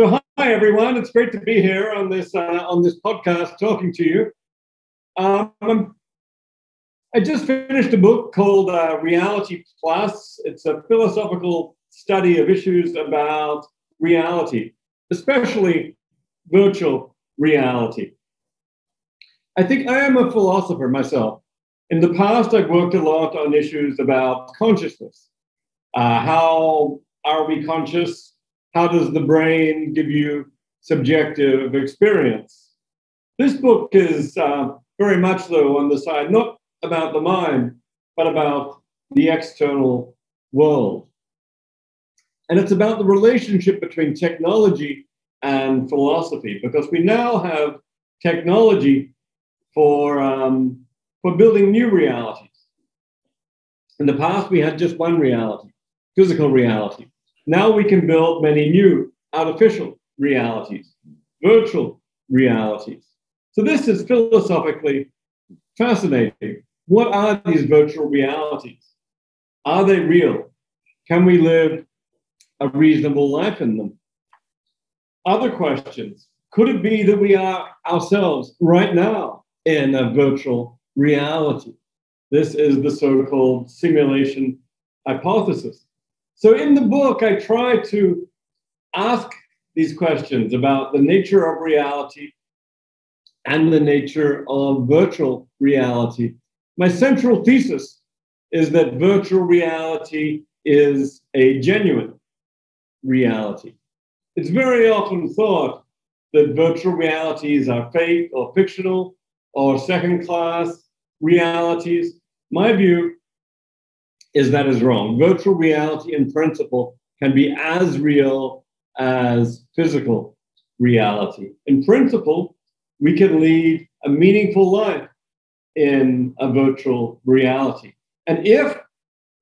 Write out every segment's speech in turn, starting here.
So hi everyone, it's great to be here on this uh, on this podcast talking to you. Um, I just finished a book called uh, Reality Plus. It's a philosophical study of issues about reality, especially virtual reality. I think I am a philosopher myself. In the past, I've worked a lot on issues about consciousness. Uh, how are we conscious? How does the brain give you subjective experience? This book is uh, very much, though, on the side not about the mind, but about the external world. And it's about the relationship between technology and philosophy, because we now have technology for, um, for building new realities. In the past, we had just one reality, physical reality. Now we can build many new artificial realities, virtual realities. So this is philosophically fascinating. What are these virtual realities? Are they real? Can we live a reasonable life in them? Other questions. Could it be that we are ourselves right now in a virtual reality? This is the so called simulation hypothesis. So in the book, I try to ask these questions about the nature of reality and the nature of virtual reality. My central thesis is that virtual reality is a genuine reality. It's very often thought that virtual realities are fake or fictional or second class realities. My view is that is wrong. Virtual reality in principle can be as real as physical reality. In principle, we can lead a meaningful life in a virtual reality. And if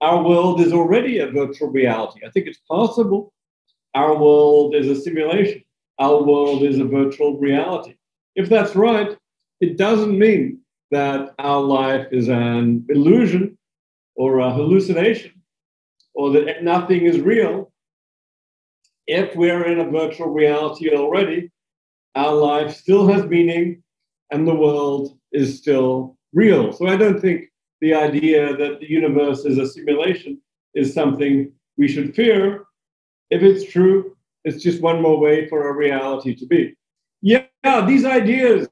our world is already a virtual reality, I think it's possible. Our world is a simulation. Our world is a virtual reality. If that's right, it doesn't mean that our life is an illusion or a hallucination or that nothing is real, if we're in a virtual reality already, our life still has meaning and the world is still real. So I don't think the idea that the universe is a simulation is something we should fear. If it's true, it's just one more way for a reality to be. Yeah, these ideas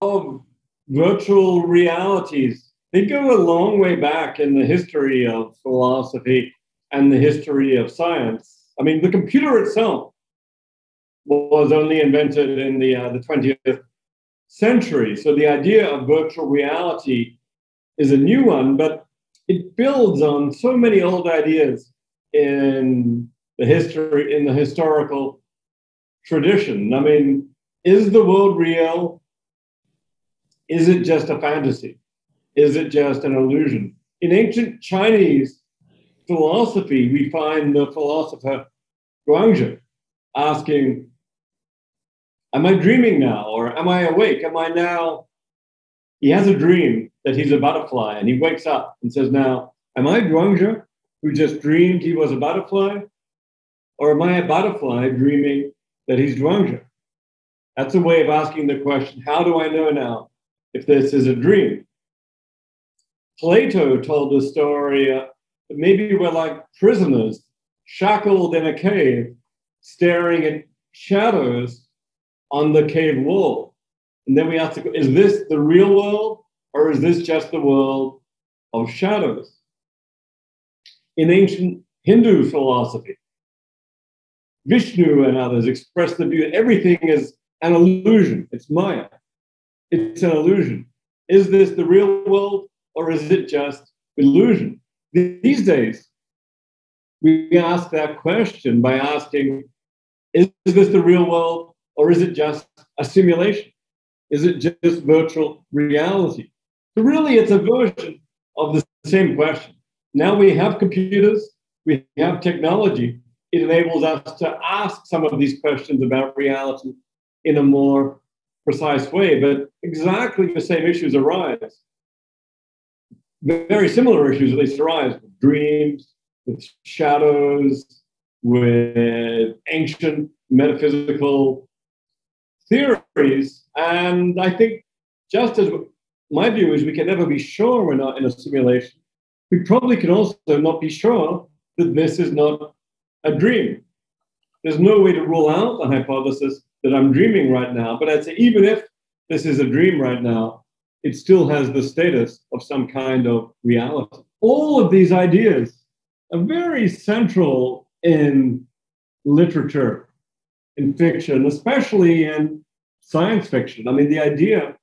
of virtual realities they go a long way back in the history of philosophy and the history of science. I mean, the computer itself was only invented in the, uh, the 20th century. So the idea of virtual reality is a new one, but it builds on so many old ideas in the history, in the historical tradition. I mean, is the world real? Is it just a fantasy? Is it just an illusion? In ancient Chinese philosophy, we find the philosopher Zhuangzi asking, Am I dreaming now? Or am I awake? Am I now? He has a dream that he's a butterfly and he wakes up and says, Now, am I Zhuangzi who just dreamed he was a butterfly? Or am I a butterfly dreaming that he's Zhuangzi? That's a way of asking the question how do I know now if this is a dream? Plato told the story uh, maybe we're like prisoners shackled in a cave, staring at shadows on the cave wall. And then we ask, is this the real world or is this just the world of shadows? In ancient Hindu philosophy, Vishnu and others express the view that everything is an illusion. It's Maya. It's an illusion. Is this the real world or is it just illusion? These days, we ask that question by asking, is this the real world or is it just a simulation? Is it just virtual reality? So really, it's a version of the same question. Now we have computers, we have technology. It enables us to ask some of these questions about reality in a more precise way, but exactly the same issues arise very similar issues at least arise with dreams, with shadows, with ancient metaphysical theories. And I think just as my view is we can never be sure we're not in a simulation, we probably can also not be sure that this is not a dream. There's no way to rule out the hypothesis that I'm dreaming right now, but I'd say even if this is a dream right now, it still has the status of some kind of reality. All of these ideas are very central in literature, in fiction, especially in science fiction. I mean, the idea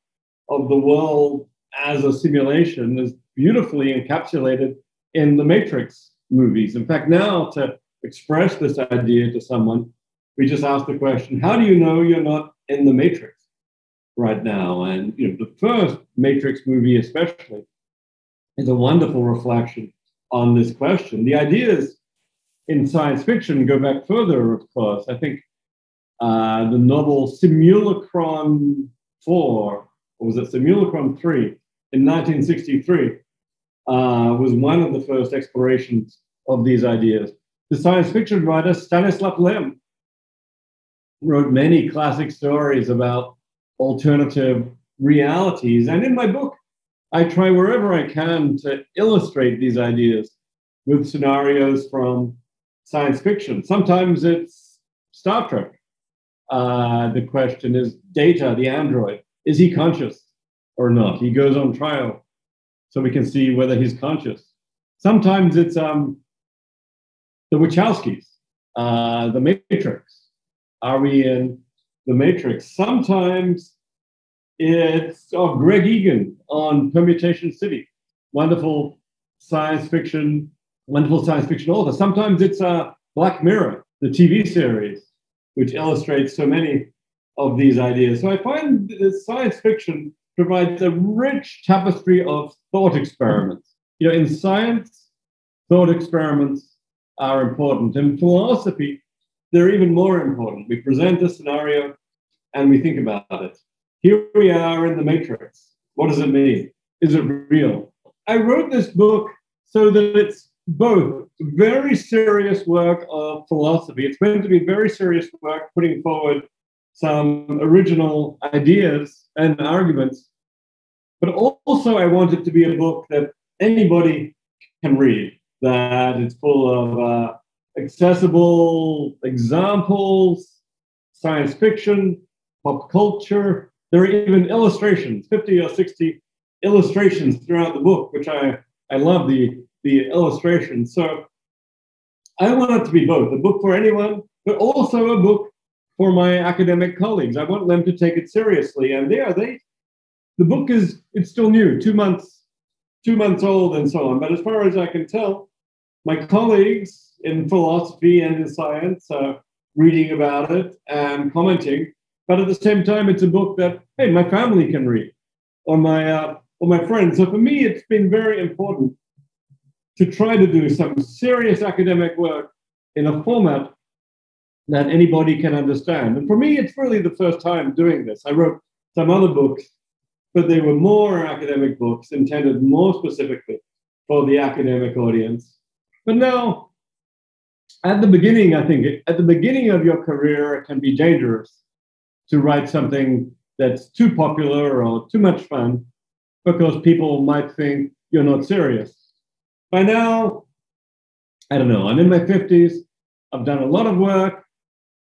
of the world as a simulation is beautifully encapsulated in the Matrix movies. In fact, now to express this idea to someone, we just ask the question, how do you know you're not in the Matrix right now? And you know, the first Matrix movie especially is a wonderful reflection on this question. The ideas in science fiction go back further, of course. I think uh, the novel Simulacron 4, or was it Simulacron 3, in 1963, uh, was one of the first explorations of these ideas. The science fiction writer Stanislav Lem wrote many classic stories about alternative realities. And in my book, I try wherever I can to illustrate these ideas with scenarios from science fiction. Sometimes it's Star Trek. Uh, the question is Data, the android, is he conscious or not? He goes on trial so we can see whether he's conscious. Sometimes it's um, the Wachowskis, uh, the Matrix. Are we in the Matrix? Sometimes it's oh, Greg Egan on Permutation City, wonderful science fiction, wonderful science fiction author. Sometimes it's uh, Black Mirror, the TV series, which illustrates so many of these ideas. So I find that science fiction provides a rich tapestry of thought experiments. You know, in science, thought experiments are important. In philosophy, they're even more important. We present a scenario and we think about it. Here we are in the matrix. What does it mean? Is it real? I wrote this book so that it's both very serious work of philosophy. It's meant to be very serious work, putting forward some original ideas and arguments. But also, I want it to be a book that anybody can read, that it's full of uh, accessible examples, science fiction, pop culture. There are even illustrations, 50 or 60 illustrations throughout the book, which I, I love the, the illustrations. So I want it to be both a book for anyone, but also a book for my academic colleagues. I want them to take it seriously. And there, they, the book is, it's still new, two months, two months old and so on. But as far as I can tell, my colleagues in philosophy and in science are reading about it and commenting. But at the same time, it's a book that, hey, my family can read or my, uh, or my friends. So for me, it's been very important to try to do some serious academic work in a format that anybody can understand. And for me, it's really the first time doing this. I wrote some other books, but they were more academic books intended more specifically for the academic audience. But now, at the beginning, I think at the beginning of your career, it can be dangerous to write something that's too popular or too much fun because people might think you're not serious. By now, I don't know, I'm in my 50s, I've done a lot of work,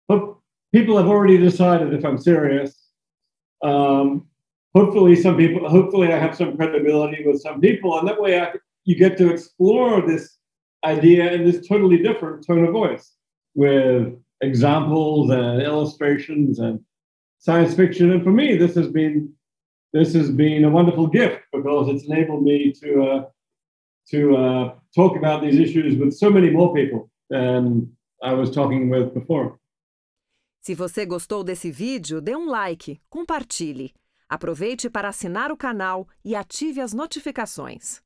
but people have already decided if I'm serious. Um, hopefully, some people, hopefully, I have some credibility with some people, and that way, I, you get to explore this idea in this totally different tone of voice with examples and illustrations and science fiction. And for me, this has been this has been a wonderful gift because it's enabled me to uh, to uh, talk about these issues with so many more people than I was talking with before. Se você gostou desse vídeo, dê um like, compartilhe. Aproveite para assinar o canal e ative as notificações.